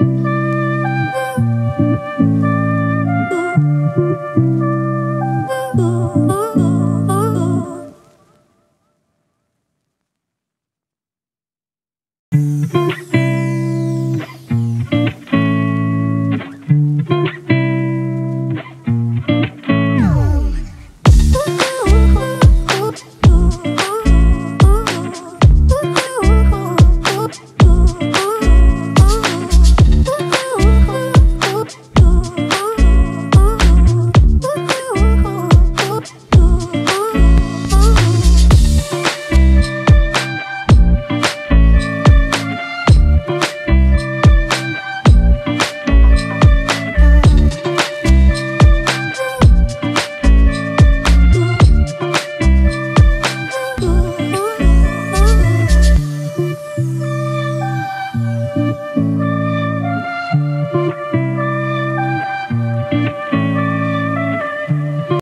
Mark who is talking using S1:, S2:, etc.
S1: you.